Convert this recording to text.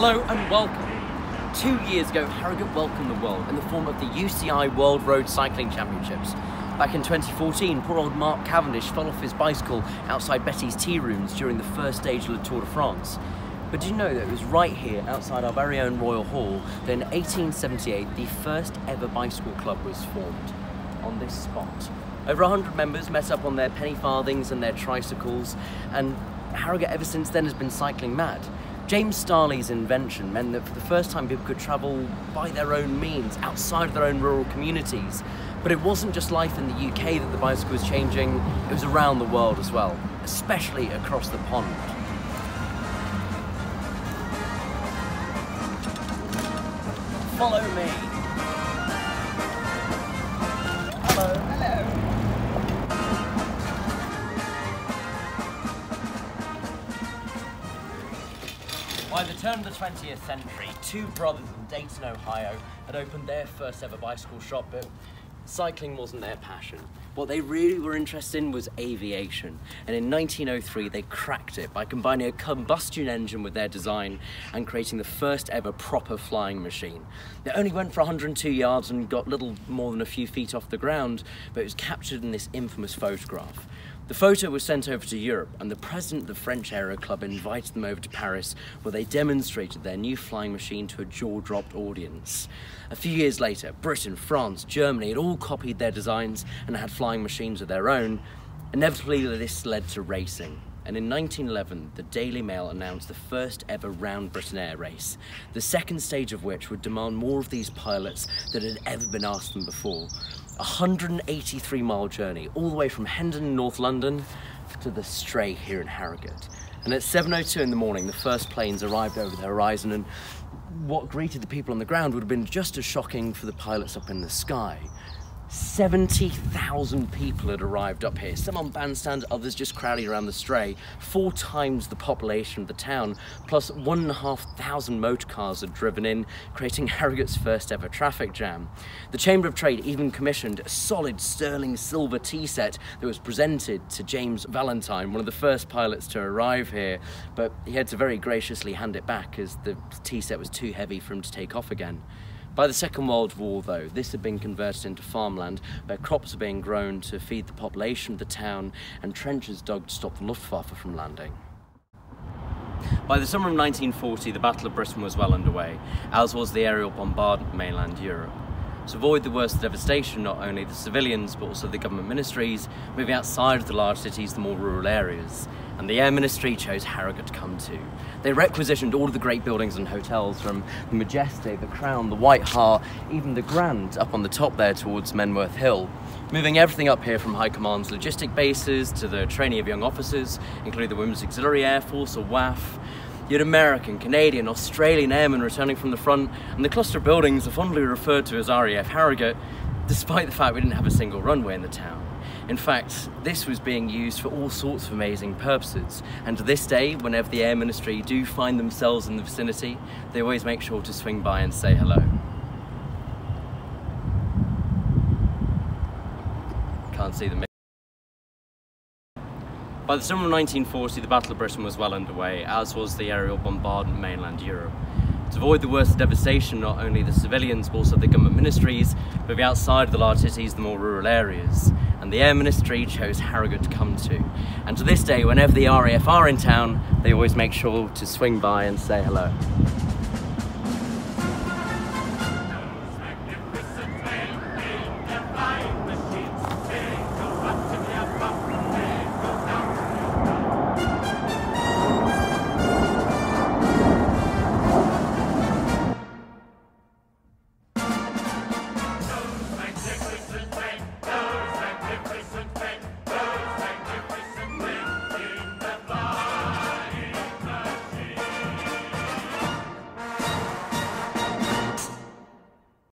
Hello and welcome. Two years ago, Harrogate welcomed the world in the form of the UCI World Road Cycling Championships. Back in 2014, poor old Mark Cavendish fell off his bicycle outside Betty's tea rooms during the first stage of the Tour de France. But did you know that it was right here, outside our very own Royal Hall, that in 1878 the first ever bicycle club was formed? On this spot. Over 100 members met up on their penny farthings and their tricycles, and Harrogate ever since then has been cycling mad. James Starley's invention meant that for the first time people could travel by their own means, outside of their own rural communities. But it wasn't just life in the UK that the bicycle was changing, it was around the world as well, especially across the pond. Follow me. By the turn of the 20th century, two brothers in Dayton, Ohio had opened their first ever bicycle shop, but cycling wasn't their passion. What they really were interested in was aviation, and in 1903 they cracked it by combining a combustion engine with their design and creating the first ever proper flying machine. It only went for 102 yards and got little more than a few feet off the ground, but it was captured in this infamous photograph. The photo was sent over to Europe, and the president of the French Aero Club invited them over to Paris, where they demonstrated their new flying machine to a jaw dropped audience. A few years later, Britain, France, Germany had all copied their designs and had flying machines of their own. Inevitably, this led to racing. And in 1911, the Daily Mail announced the first ever round Britain Air race, the second stage of which would demand more of these pilots than had ever been asked them before. A 183 mile journey, all the way from Hendon North London to the Stray here in Harrogate. And at 7.02 in the morning, the first planes arrived over the horizon, and what greeted the people on the ground would have been just as shocking for the pilots up in the sky. 70,000 people had arrived up here, some on bandstands, others just crowding around the stray. Four times the population of the town, plus one and a half thousand motor cars had driven in, creating Harrogate's first ever traffic jam. The Chamber of Trade even commissioned a solid sterling silver tea set that was presented to James Valentine, one of the first pilots to arrive here, but he had to very graciously hand it back as the tea set was too heavy for him to take off again. By the Second World War, though, this had been converted into farmland where crops were being grown to feed the population of the town and trenches dug to stop the Luftwaffe from landing. By the summer of 1940, the Battle of Britain was well underway, as was the aerial bombardment of mainland Europe. To avoid the worst devastation, not only the civilians but also the government ministries moving outside of the large cities to more rural areas, and the Air Ministry chose Harrogate to come to. They requisitioned all of the great buildings and hotels from the Majestic, the Crown, the White Hart, even the Grand up on the top there towards Menwith Hill. Moving everything up here from High Command's logistic bases to the training of young officers, including the Women's Auxiliary Air Force or WAAF, you had American, Canadian, Australian airmen returning from the front, and the cluster of buildings are fondly referred to as RAF Harrogate, despite the fact we didn't have a single runway in the town. In fact, this was being used for all sorts of amazing purposes, and to this day, whenever the Air Ministry do find themselves in the vicinity, they always make sure to swing by and say hello. Can't see them. By the summer of 1940, the Battle of Britain was well underway, as was the aerial bombardment mainland Europe. To avoid the worst devastation, not only the civilians but also the government ministries moving outside of the large cities, the more rural areas. And the Air Ministry chose Harrogate to come to. And to this day, whenever the RAF are in town, they always make sure to swing by and say hello.